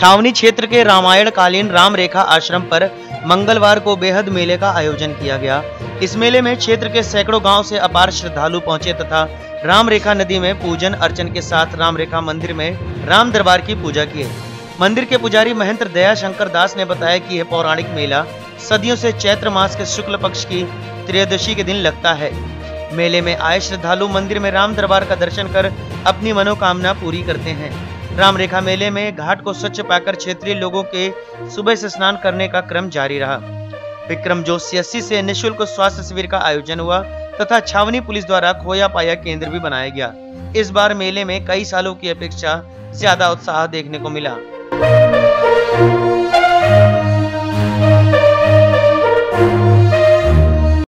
छावनी क्षेत्र के रामायण कालीन राम रेखा आश्रम पर मंगलवार को बेहद मेले का आयोजन किया गया। इस मेले में क्षेत्र के सैकड़ों गाँव से अपार श्रद्धालु पहुँचे तथा राम रेखा नदी में पूजन अर्चन के साथ राम रेखा मंदिर में राम दरबार की पूजा की मंदिर के पुजारी महेंद्र दया शंकर दास ने बताया कि यह पौराणिक मेला सदियों से चैत्र मास के शुक्ल पक्ष की त्रयोदशी के दिन लगता है। मेले में आए श्रद्धालु मंदिर में राम दरबार का दर्शन कर अपनी मनोकामना पूरी करते हैं। राम रेखा मेले में घाट को स्वच्छ पाकर क्षेत्रीय लोगों के सुबह से स्नान करने का क्रम जारी रहा। विक्रम जोशी से निःशुल्क स्वास्थ्य शिविर का आयोजन हुआ तथा छावनी पुलिस द्वारा खोया पाया केंद्र भी बनाया गया। इस बार मेले में कई सालों की अपेक्षा ज़्यादा उत्साह देखने को मिला।